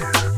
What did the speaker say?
Bye.